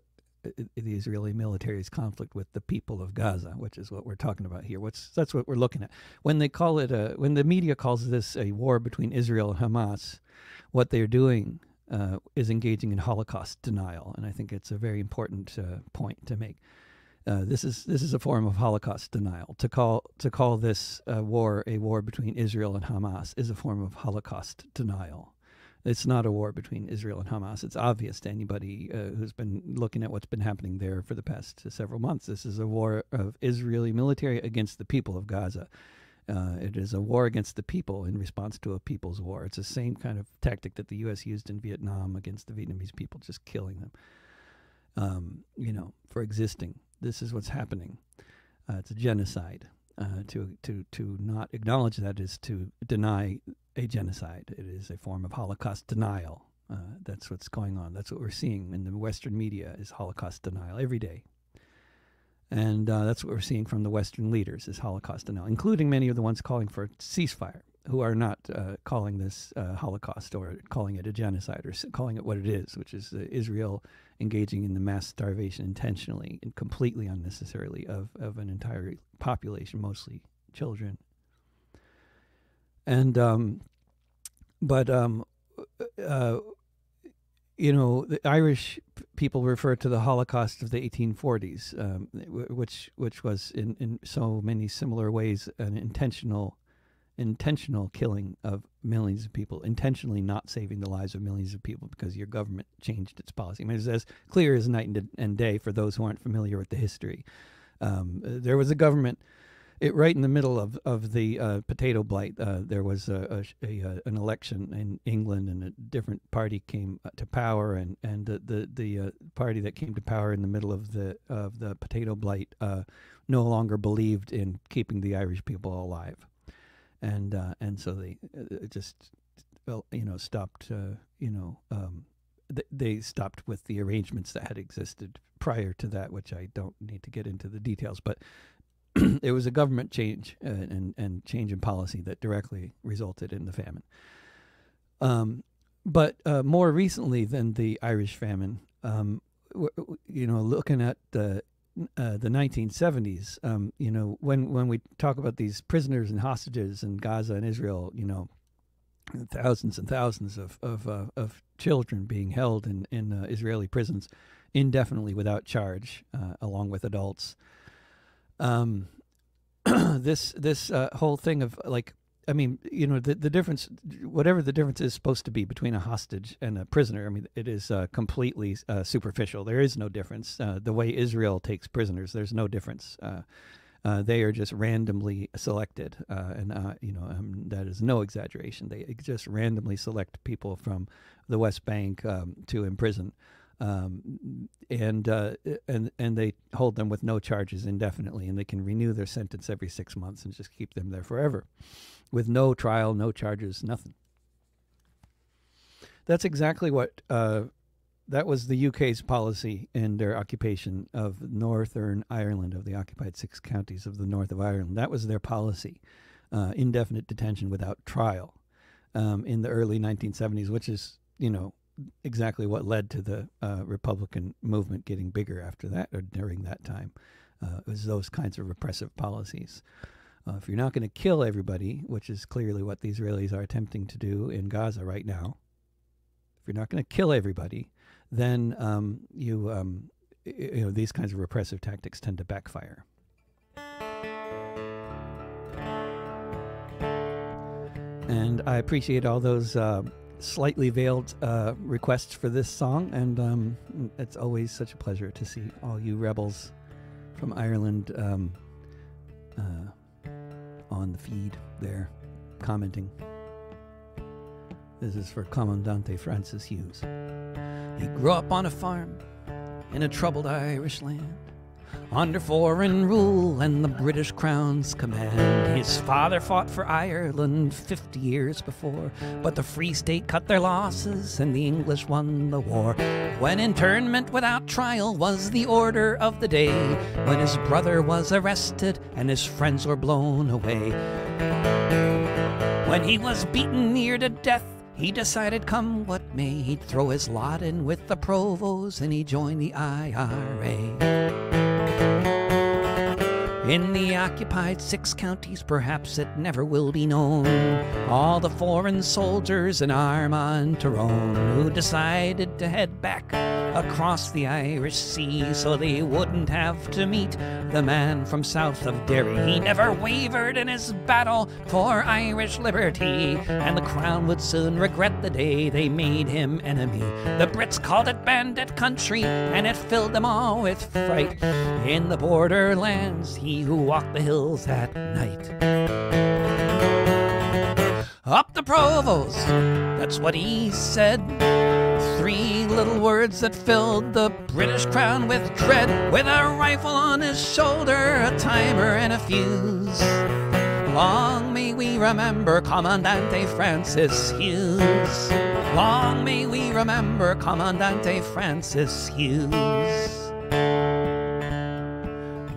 Speaker 1: the Israeli military's conflict with the people of Gaza, which is what we're talking about here. What's that's what we're looking at when they call it a when the media calls this a war between Israel and Hamas. What they're doing uh, is engaging in Holocaust denial, and I think it's a very important uh, point to make. Uh, this is this is a form of Holocaust denial. To call to call this uh, war a war between Israel and Hamas is a form of Holocaust denial. It's not a war between Israel and Hamas. It's obvious to anybody uh, who's been looking at what's been happening there for the past several months. This is a war of Israeli military against the people of Gaza. Uh, it is a war against the people in response to a people's war. It's the same kind of tactic that the U.S. used in Vietnam against the Vietnamese people, just killing them. Um, you know, for existing this is what's happening. Uh, it's a genocide. Uh, to to to not acknowledge that is to deny a genocide. It is a form of Holocaust denial. Uh, that's what's going on. That's what we're seeing in the Western media is Holocaust denial every day, and uh, that's what we're seeing from the Western leaders is Holocaust denial, including many of the ones calling for ceasefire, who are not uh, calling this uh, Holocaust or calling it a genocide or calling it what it is, which is Israel engaging in the mass starvation intentionally and completely unnecessarily of, of an entire population, mostly children. And, um, but, um, uh, you know, the Irish people refer to the Holocaust of the 1840s, um, which which was in, in so many similar ways an intentional intentional killing of millions of people, intentionally not saving the lives of millions of people because your government changed its policy. I mean, it's as clear as night and day for those who aren't familiar with the history. Um, there was a government. It, right in the middle of of the uh, potato blight, uh, there was a, a, a, uh, an election in England, and a different party came uh, to power, and and the the, the uh, party that came to power in the middle of the of the potato blight uh, no longer believed in keeping the Irish people alive and uh, and so they uh, just you know stopped uh, you know um, th- they stopped with the arrangements that had existed prior to that, which I don't need to get into the details. But it was a government change uh, and and change in policy that directly resulted in the famine. Um, but uh, more recently than the Irish famine, um, you know, looking at the uh, the 1970s, um, you know, when when we talk about these prisoners and hostages in Gaza and Israel, you know, thousands and thousands of of, uh, of children being held in in uh, Israeli prisons indefinitely without charge, uh, along with adults. Um, this this uh, whole thing of like I mean, you know, the the difference, whatever the difference is supposed to be between a hostage and a prisoner, I mean, it is uh, completely uh, superficial. There is no difference. Uh, the way Israel takes prisoners, there's no difference. Uh, uh, they are just randomly selected, uh, and you know um, that is no exaggeration. They just randomly select people from the West Bank um, to imprison um, and uh, and and they hold them with no charges indefinitely, and they can renew their sentence every six months and just keep them there forever, with no trial, no charges, nothing. That's exactly what uh, that was the UK's policy in their occupation of Northern Ireland, of the occupied six counties of the north of Ireland. That was their policy, uh, indefinite detention without trial, um, in the early 1970s, which is you know exactly what led to the uh, Republican movement getting bigger after that or during that time. Uh, it was those kinds of repressive policies. Uh, if you're not going to kill everybody, which is clearly what the Israelis are attempting to do in Gaza right now, if you're not going to kill everybody, then um, you um, you know these kinds of repressive tactics tend to backfire. And I appreciate all those uh, slightly veiled uh, requests for this song, and um, it's always such a pleasure to see all you rebels from Ireland um, uh, on the feed there commenting. This is for Commandante Francis Hughes. He grew up on a farm in a troubled Irish land under foreign rule and the British Crown's command. His father fought for Ireland 50 years before, but the Free State cut their losses and the English won the war. When internment without trial was the order of the day, when his brother was arrested and his friends were blown away. When he was beaten near to death, he decided, come what may, he'd throw his lot in with the Provos and he joined the IRA. In the occupied six counties, perhaps it never will be known. All the foreign soldiers in Armagh Tyrone who decided to head back across the Irish Sea so they wouldn't have to meet the man from south of Derry. He never wavered in his battle for Irish liberty, and the crown would soon regret the day they made him enemy. The Brits called it bandit country, and it filled them all with fright. In the borderlands, he who walked the hills at night. Up the Provos, that's what he said. Three little words that filled the British crown with dread. With a rifle on his shoulder, a timer, and a fuse. Long may we remember Commandante Francis Hughes. Long may we remember Commandante Francis Hughes.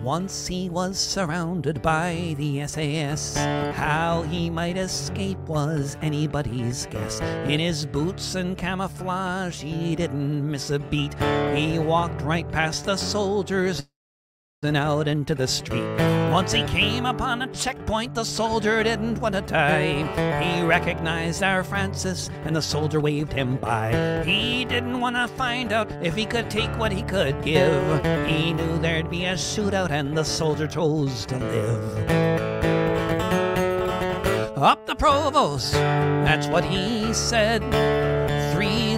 Speaker 1: Once he was surrounded by the SAS. How he might escape was anybody's guess. In his boots and camouflage, he didn't miss a beat. He walked right past the soldiers and out into the street. Once he came upon a checkpoint, the soldier didn't want to die. He recognized our Francis, and the soldier waved him by. He didn't want to find out if he could take what he could give. He knew there'd be a shootout, and the soldier chose to live. Up the provos, that's what he said.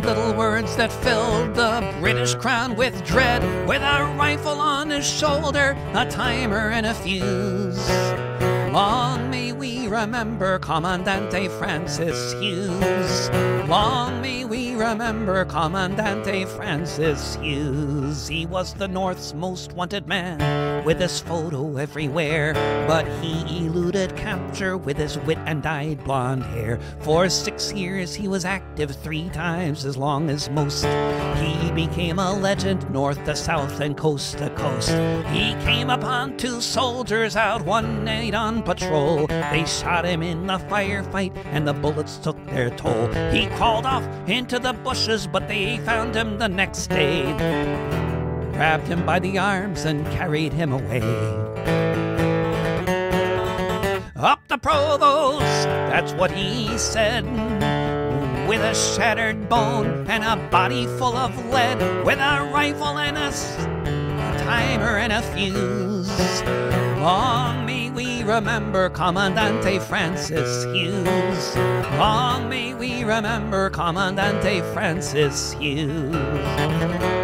Speaker 1: Little words that filled the British crown with dread. With a rifle on his shoulder, a timer, and a fuse. Long may we remember Commandante Francis Hughes. Long may we remember Commandante Francis Hughes. He was the North's most wanted man, with his photo everywhere. But he eluded capture with his wit and dyed blonde hair. For six years he was active, three times as long as most. He became a legend north to south and coast to coast. He came upon two soldiers out one night on patrol. They shot him in the firefight, and the bullets took their toll. He crawled off into the bushes, but they found him the next day. Grabbed him by the arms and carried him away. Up the provos, that's what he said. With a shattered bone and a body full of lead, with a rifle and a, a timer and a fuse. Long remember Commandante Francis Hughes. Long may we remember Commandante Francis Hughes.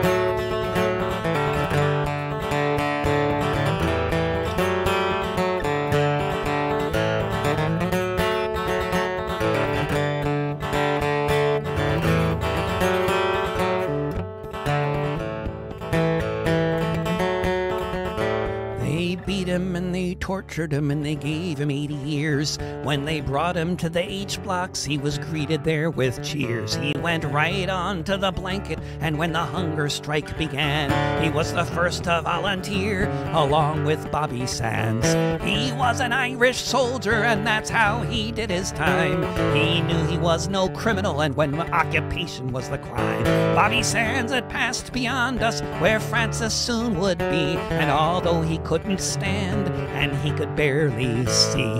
Speaker 1: Tortured him and they gave him 80 years. When they brought him to the H blocks, he was greeted there with cheers. He went right on to the blanket, and when the hunger strike began, he was the first to volunteer along with Bobby Sands. He was an Irish soldier, and that's how he did his time. He knew he was no criminal, and when occupation was the crime, Bobby Sands had passed beyond us where Francis soon would be, and although he couldn't stand, and he could barely see.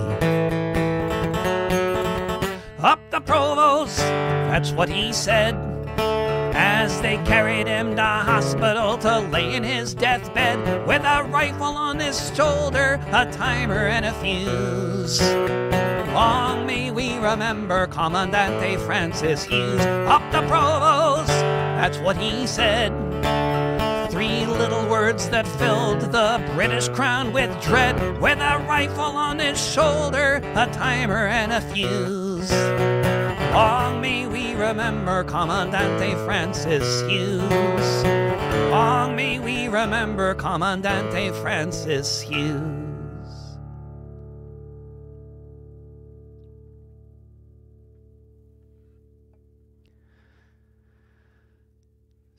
Speaker 1: Up the provos, that's what he said. As they carried him to hospital to lay in his deathbed with a rifle on his shoulder, a timer, and a fuse. Long may we remember Commandante Francis Hughes. Up the provos, that's what he said. Words that filled the British crown with dread. With a rifle on his shoulder, a timer, and a fuse. Long may we remember Commandante Francis Hughes. Long may we remember Commandante Francis Hughes.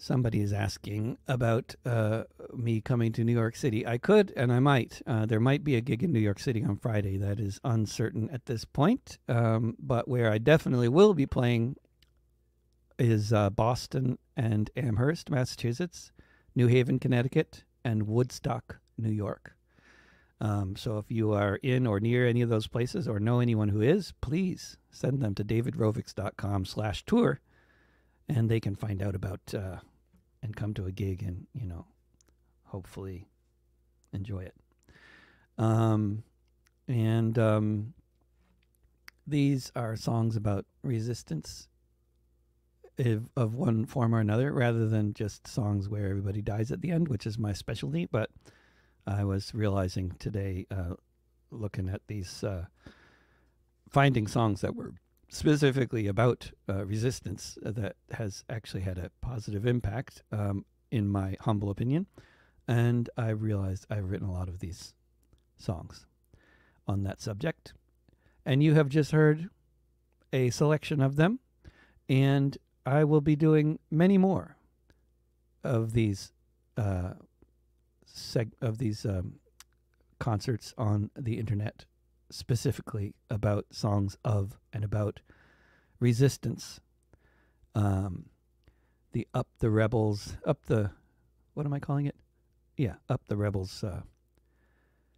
Speaker 1: Somebody is asking about uh, me coming to New York City. I could and I might. Uh, there might be a gig in New York City on Friday. That is uncertain at this point. Um, but where I definitely will be playing is uh, Boston and Amherst, Massachusetts, New Haven, Connecticut, and Woodstock, New York. Um, so if you are in or near any of those places or know anyone who is, please send them to davidrovics.com slash tour and they can find out about uh, and come to a gig and you know hopefully enjoy it. Um, and um, these are songs about resistance if, of one form or another rather than just songs where everybody dies at the end which is my specialty. But i was realizing today uh, looking at these uh, finding songs that were specifically about uh, resistance that has actually had a positive impact, um, in my humble opinion. And I realized I've written a lot of these songs on that subject. And you have just heard a selection of them. And I will be doing many more of these uh, seg- of these um, concerts on the internet specifically about songs of and about resistance. Um, the Up the Rebels, Up the, what am I calling it? Yeah, Up the Rebels uh,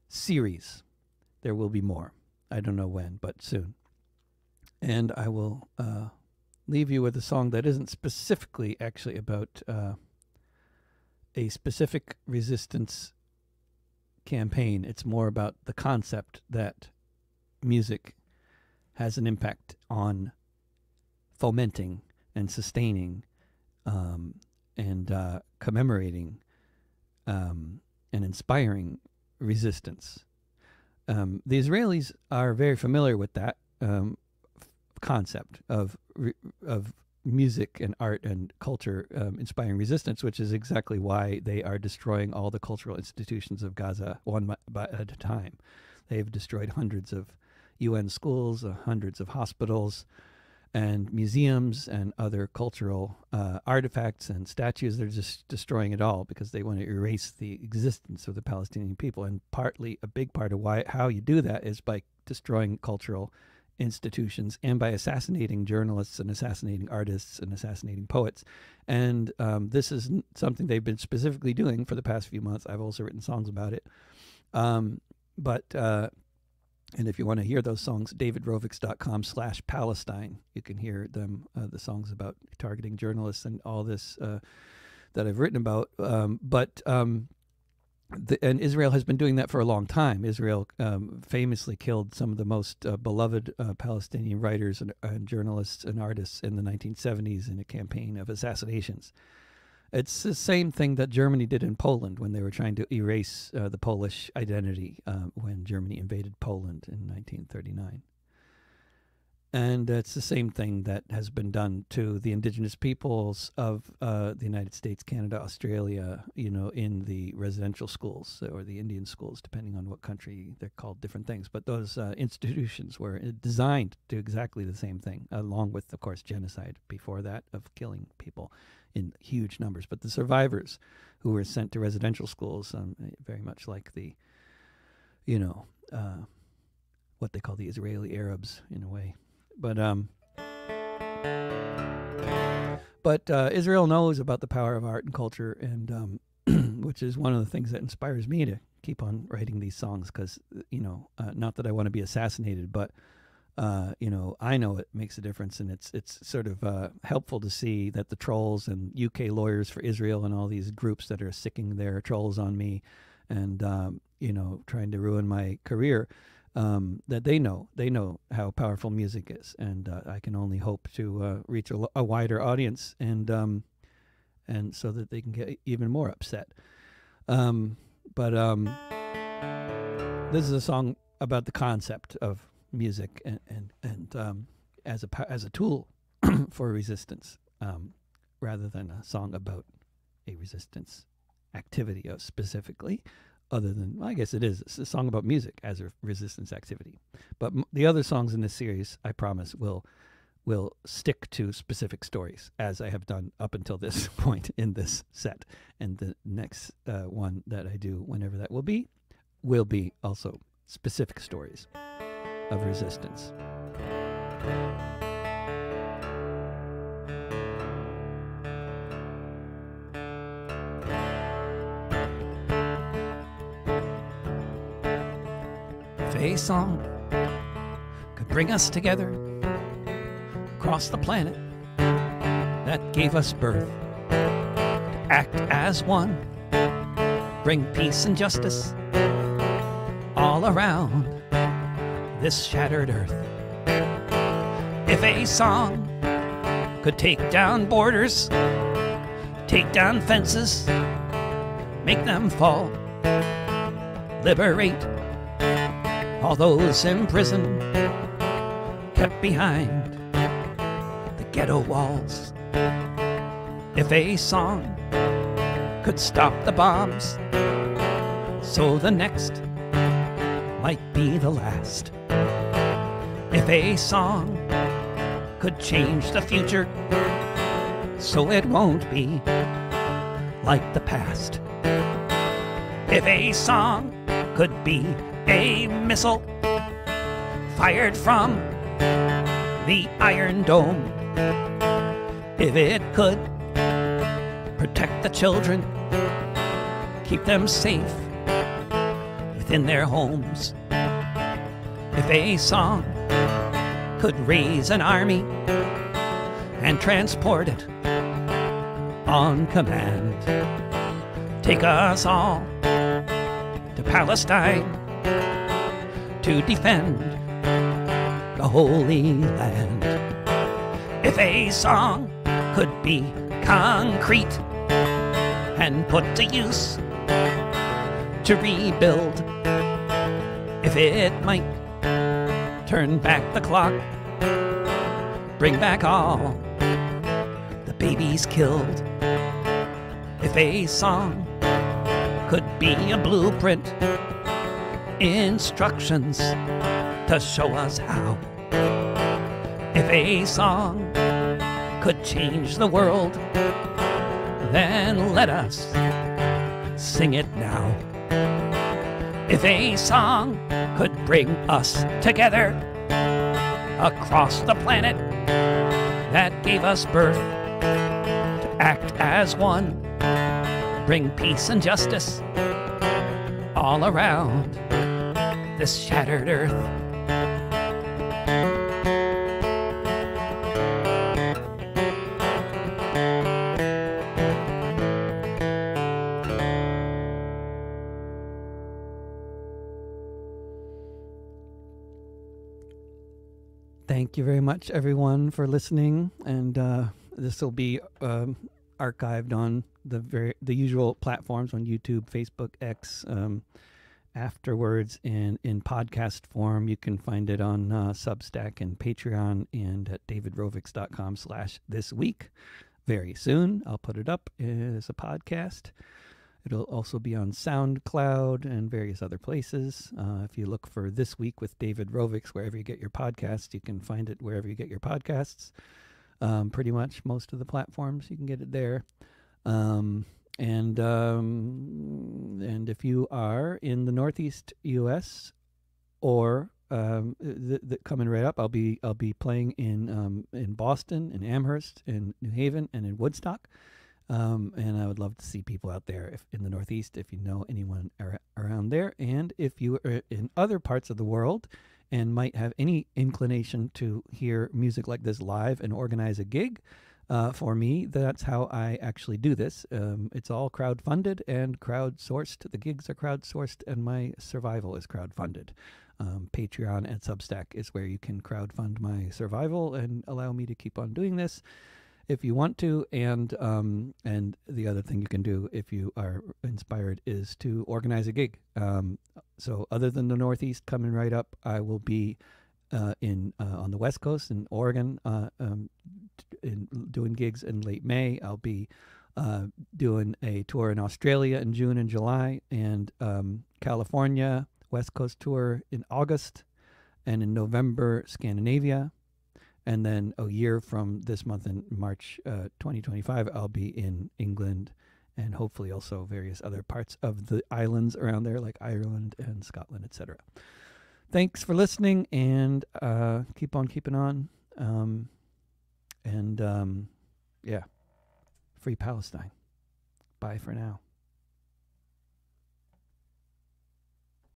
Speaker 1: series. There will be more. I don't know when, but soon. And I will uh, leave you with a song that isn't specifically actually about uh, a specific resistance campaign. It's more about the concept that music has an impact on fomenting and sustaining um, and uh, commemorating um, and inspiring resistance. um, the Israelis are very familiar with that um, f- concept of re- of music and art and culture um, inspiring resistance, which is exactly why they are destroying all the cultural institutions of Gaza one by, at a time. They've destroyed hundreds of UN schools, uh, hundreds of hospitals, and museums and other cultural uh, artifacts and statues. They're just destroying it all because they want to erase the existence of the Palestinian people. And partly, a big part of why how you do that is by destroying cultural institutions and by assassinating journalists and assassinating artists and assassinating poets. And um, this is something they've been specifically doing for the past few months. I've also written songs about it. Um, but uh, and if you want to hear those songs, davidrovics.com slash Palestine. You can hear them, uh, the songs about targeting journalists and all this uh, that I've written about. Um, but, um, the, and Israel has been doing that for a long time. Israel um, famously killed some of the most uh, beloved uh, Palestinian writers and, and journalists and artists in the 1970s in a campaign of assassinations. It's the same thing that Germany did in Poland when they were trying to erase uh, the Polish identity uh, when Germany invaded Poland in 1939. And it's the same thing that has been done to the indigenous peoples of uh, the United States, Canada, Australia, you know, in the residential schools or the Indian schools, depending on what country they're called different things. But those uh, institutions were uh, designed to do exactly the same thing, along with, of course, genocide before that of killing people in huge numbers. But the survivors who were sent to residential schools, um, very much like the, you know, uh, what they call the Israeli Arabs in a way. But um, but uh, Israel knows about the power of art and culture, and um, which is one of the things that inspires me to keep on writing these songs. Because you know, uh, not that I want to be assassinated, but uh, you know, I know it makes a difference, and it's it's sort of uh, helpful to see that the trolls and UK lawyers for Israel and all these groups that are sicking their trolls on me, and um, you know, trying to ruin my career, um, that they know they know how powerful music is, and uh, I can only hope to uh, reach a, a, wider audience, and um, and so that they can get even more upset. Um, but um, this is a song about the concept of music and and, and um, as a as a tool for resistance, um, rather than a song about a resistance activity uh, specifically. Other than, well, I guess it is it's a song about music as a resistance activity. But the other songs in this series, I promise, will will stick to specific stories, as I have done up until this point in this set. And the next uh, one that I do, whenever that will be, will be also specific stories of resistance. A song could bring us together across the planet that gave us birth to act as one, bring peace and justice all around this shattered earth. If a song could take down borders, take down fences, make them fall, liberate all those imprisoned, kept behind the ghetto walls. If a song could stop the bombs, so the next might be the last. If a song could change the future, so it won't be like the past. If a song could be a missile fired from the Iron Dome, if it could protect the children, keep them safe within their homes, if a song could raise an army and transport it on command. Take us all to Palestine to defend the Holy Land. If a song could be concrete and put to use to rebuild if it might turn back the clock, bring back all the babies killed. If a song could be a blueprint, instructions to show us how. If a song could change the world, then let us sing it now. If a song could bring us together across the planet that gave us birth to act as one, bring peace and justice all around this shattered earth. You very much, everyone, for listening. And uh, this will be um, archived on the very the usual platforms on YouTube, Facebook, X. Um, afterwards, and in podcast form, you can find it on uh, Substack and Patreon, and at davidrovics.com/slash this week. Very soon, I'll put it up as a podcast. It'll also be on SoundCloud and various other places. Uh, if you look for This Week with David Rovics, wherever you get your podcasts, you can find it wherever you get your podcasts. Um, pretty much most of the platforms, you can get it there. Um, and um, and if you are in the Northeast U.S. or um, th- th- coming right up, I'll be I'll be playing in um, in Boston, in Amherst, in New Haven, and in Woodstock. Um, and I would love to see people out there if, in the Northeast if you know anyone ar- around there. And if you are in other parts of the world and might have any inclination to hear music like this live and organize a gig, uh, for me, that's how I actually do this. Um, it's all crowd-funded and crowd-sourced. The gigs are crowd-sourced, and my survival is crowd-funded. Um, Patreon and Substack is where you can crowd-fund my survival and allow me to keep on doing this if you want to, and um, and the other thing you can do if you are inspired is to organize a gig. Um, so other than the Northeast coming right up, I will be uh, in uh, on the West Coast in Oregon, uh, um, in doing gigs in late May. I'll be uh, doing a tour in Australia in June and July, and um, California West Coast tour in August, and in November Scandinavia and then a year from this month in March uh, 2025, I'll be in England and hopefully also various other parts of the islands around there, like Ireland and Scotland, etc. Thanks for listening, and uh, keep on keeping on. Um, and um, yeah, free Palestine. Bye for now.